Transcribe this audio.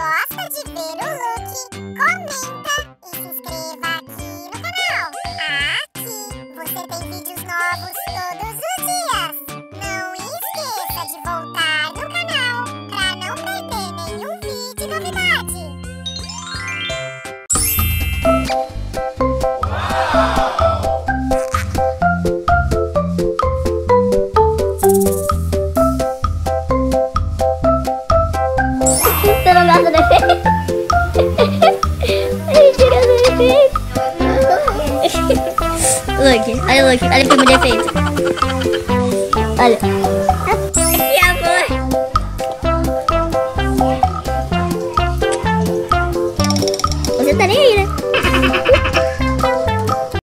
gosta de ver o look, comenta e se inscreva aqui no canal. Aqui você tem vídeos novos todos os dias. Não esqueça de voltar no canal para não perder nenhum vídeo novidade. tirando defeito. Ele tirando. Look, olha o Look, olha o defeito. Olha.